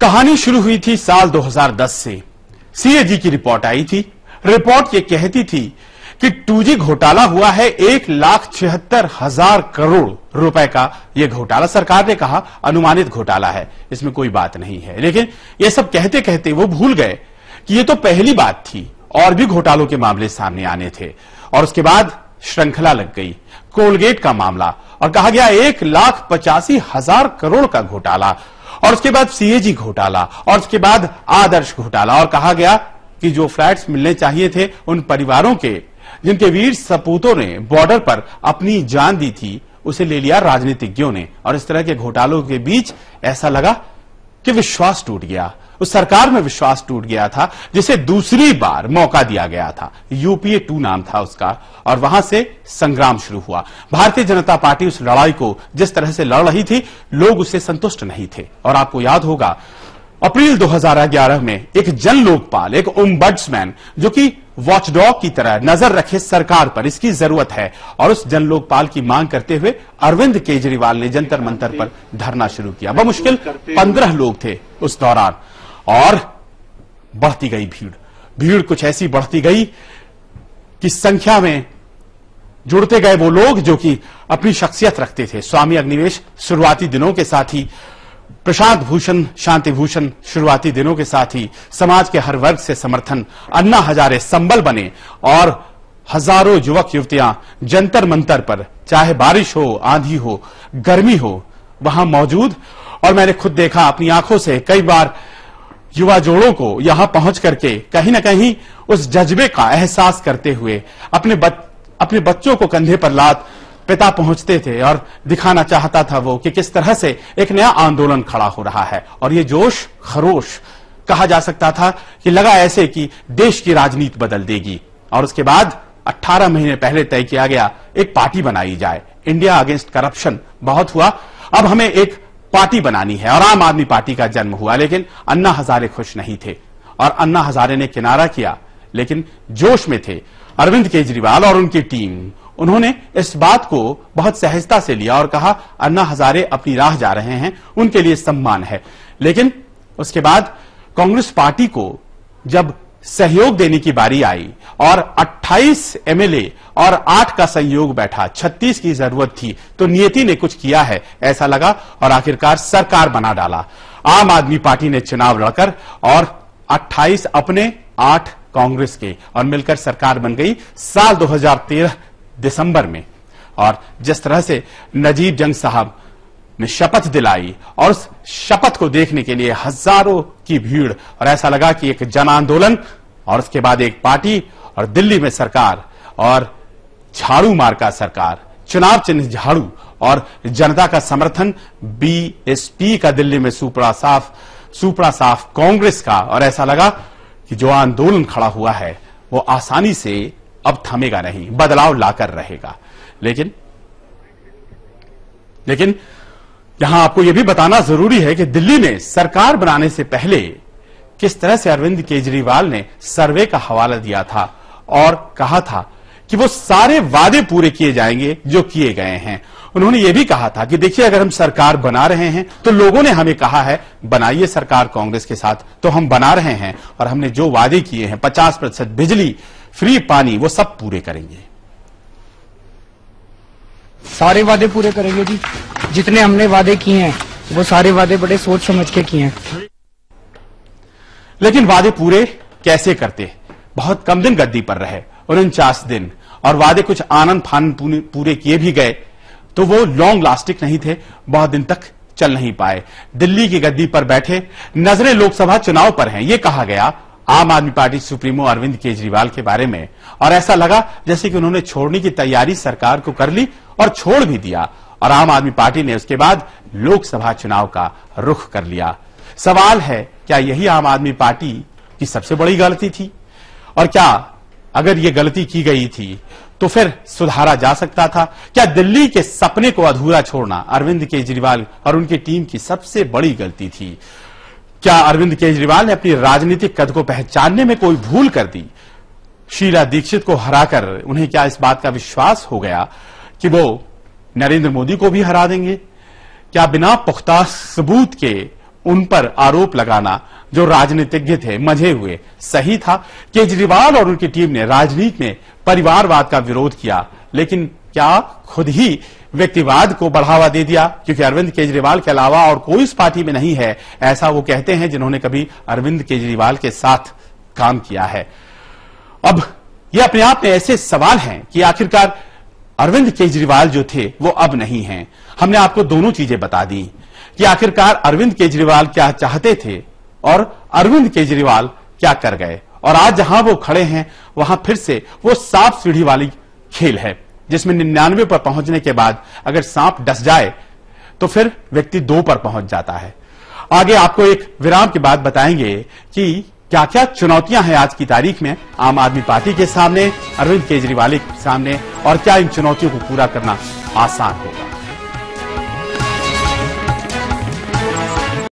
कहानी शुरू हुई थी साल 2010 से। सीएजी की रिपोर्ट आई थी। रिपोर्ट ये कहती थी कि टूजी घोटाला हुआ है एक लाख छिहत्तर हज़ार करोड़ रुपए का। यह घोटाला सरकार ने कहा, अनुमानित घोटाला है। इसमें कोई बात नहीं है। लेकिन ये सब कहते कहते वो भूल गए कि ये तो पहली बात थी। और भी घोटालों के मामले सामने आने थे। और उसके बाद श्रृंखला लग गई। कोलगेट का मामला। और कहा गया, एक लाख पचासी हज़ार करोड़ का घोटाला। और उसके बाद सीएजी घोटाला, और उसके बाद आदर्श घोटाला। और कहा गया कि जो फ्लैट्स मिलने चाहिए थे उन परिवारों के, जिनके वीर सपूतों ने बॉर्डर पर अपनी जान दी थी, उसे ले लिया राजनीतिज्ञों ने। और इस तरह के घोटालों के बीच ऐसा लगा कि विश्वास टूट गया। उस सरकार में विश्वास टूट गया था, जिसे दूसरी बार मौका दिया गया था। यूपीए टू नाम था उसका, और वहाँ से संग्राम शुरू हुआ। भारतीय जनता पार्टी उस लड़ाई को जिस तरह से लड़ रही थी, लोग उससे संतुष्ट नहीं थे। और आपको याद होगा, अप्रैल 2011 में एक जन लोकपाल एक ओम्बड्समैन जो कि वॉचडॉग की तरह नज़र रखे सरकार पर, इसकी ज़रूरत है। और उस जन लोकपाल की मांग करते हुए अरविंद केजरीवाल ने जंतर मंतर पर धरना शुरू किया। बमुश्किल पंद्रह लोग थे उस दौरान। और बढ़ती गई भीड़। भीड़ कुछ ऐसी बढ़ती गई कि संख्या में जुड़ते गए वो लोग जो कि अपनी शख्सियत रखते थे। स्वामी अग्निवेश शुरुआती दिनों के साथ ही, प्रशांत भूषण, शांति भूषण शुरुआती दिनों के साथ ही, समाज के हर वर्ग से समर्थन, अन्ना हजारे संबल बने और हज़ारों युवक युवतियाँ जंतर मंतर पर, चाहे बारिश हो, आंधी हो, गर्मी हो, वहाँ मौजूद। और मैंने खुद देखा, अपनी आँखों से कई बार युवा जोड़ों को यहाँ पहुँच करके कहीं ना कहीं उस जज्बे का एहसास करते हुए अपने बच, अपने बच्चों को कंधे पर लाद पिता पहुँचते थे और दिखाना चाहता था वो कि किस तरह से एक नया आंदोलन खड़ा हो रहा है। और ये जोश खरोश कहा जा सकता था कि लगा ऐसे कि देश की राजनीति बदल देगी। और उसके बाद 18 महीने पहले तय किया गया एक पार्टी बनाई जाए। इंडिया अगेंस्ट करप्शन बहुत हुआ। अब हमें एक पार्टी बनानी है और आम आदमी पार्टी का जन्म हुआ, लेकिन अन्ना हजारे खुश नहीं थे और अन्ना हजारे ने किनारा किया, लेकिन जोश में थे। अरविंद केजरीवाल और उनकी टीम, उन्होंने इस बात को बहुत सहजता से लिया और कहा, अन्ना हजारे अपनी राह जा रहे हैं, उनके लिए सम्मान है। लेकिन उसके बाद कांग्रेस पार्टी को जब सहयोग देने की बारी आई और 28 एमएलए और 8 का संयोग बैठा। 36 की ज़रूरत थी तो नियति ने कुछ किया है, ऐसा लगा और आखिरकार सरकार बना डाला। आम आदमी पार्टी ने चुनाव लड़कर और 28 अपने 8 कांग्रेस के और मिलकर सरकार बन गई साल 2013 दिसंबर में। और जिस तरह से नजीब जंग साहब ने शपथ दिलाई और उस शपथ को देखने के लिए हज़ारों की भीड़। और ऐसा लगा कि एक जन आंदोलन और उसके बाद एक पार्टी और दिल्ली में सरकार और झाड़ू मार का सरकार, चुनाव चिन्ह झाड़ू और जनता का समर्थन बीएसपी का दिल्ली में सुपड़ा साफ़ सुपड़ा साफ़ कांग्रेस का। और ऐसा लगा कि जो आंदोलन खड़ा हुआ है, वो आसानी से अब थमेगा नहीं, बदलाव लाकर रहेगा। लेकिन लेकिन यहाँ आपको यह भी बताना ज़रूरी है कि दिल्ली में सरकार बनाने से पहले किस तरह से अरविंद केजरीवाल ने सर्वे का हवाला दिया था और कहा था कि वो सारे वादे पूरे किए जाएँगे जो किए गए हैं। उन्होंने ये भी कहा था कि देखिए, अगर हम सरकार बना रहे हैं तो लोगों ने हमें कहा है, बनाइए सरकार कांग्रेस के साथ। तो हम बना रहे हैं और हमने जो वादे किए हैं, पचास प्रतिशत बिजली, फ्री पानी, वो सब पूरे करेंगे। सारे वादे पूरे करेंगे जी। जितने हमने वादे किए हैं, वो सारे वादे बड़े सोच समझ के किए हैं। लेकिन वादे पूरे कैसे करते? बहुत कम दिन गद्दी पर रहे, उनचास दिन। और वादे कुछ आनंद फानंद पूरे किए भी गए तो वो लॉन्ग लास्टिक नहीं थे, बहुत दिन तक चल नहीं पाए। दिल्ली की गद्दी पर बैठे, नज़रें लोकसभा चुनाव पर हैं, ये कहा गया आम आदमी पार्टी सुप्रीमो अरविंद केजरीवाल के बारे में। और ऐसा लगा जैसे कि उन्होंने छोड़ने की तैयारी सरकार को कर ली और छोड़ भी दिया। और आम आदमी पार्टी ने उसके बाद लोकसभा चुनाव का रुख कर लिया। सवाल है, क्या यही आम आदमी पार्टी की सबसे बड़ी गलती थी? और क्या अगर यह गलती की गई थी तो फिर सुधारा जा सकता था? क्या दिल्ली के सपने को अधूरा छोड़ना अरविंद केजरीवाल और उनकी टीम की सबसे बड़ी गलती थी? क्या अरविंद केजरीवाल ने अपनी राजनीतिक कद को पहचानने में कोई भूल कर दी? शीला दीक्षित को हराकर उन्हें क्या इस बात का विश्वास हो गया कि वो नरेंद्र मोदी को भी हरा देंगे? क्या बिना पुख्ता सबूत के उन पर आरोप लगाना जो राजनीतिज्ञ थे मज़े हुए, सही था? केजरीवाल और उनकी टीम ने राजनीति में परिवारवाद का विरोध किया, लेकिन क्या खुद ही व्यक्तिवाद को बढ़ावा दे दिया? क्योंकि अरविंद केजरीवाल के अलावा और कोई इस पार्टी में नहीं है, ऐसा वो कहते हैं जिन्होंने कभी अरविंद केजरीवाल के साथ काम किया है। अब ये अपने आप में ऐसे सवाल हैं कि आखिरकार अरविंद केजरीवाल जो थे, वो अब नहीं हैं। हमने आपको दोनों चीज़ें बता दी कि आखिरकार अरविंद केजरीवाल क्या चाहते थे और अरविंद केजरीवाल क्या कर गए। और आज जहाँ वो खड़े हैं, वहाँ फिर से वो साफ़ सीढ़ी वाली खेल है। जिसमें निन्यानवे पर पहुँचने के बाद अगर सांप डस जाए तो फिर व्यक्ति दो पर पहुँच जाता है। आगे आपको एक विराम के बाद बताएँगे कि क्या क्या चुनौतियाँ हैं आज की तारीख में आम आदमी पार्टी के सामने, अरविंद केजरीवाल के सामने, और क्या इन चुनौतियों को पूरा करना आसान होगा।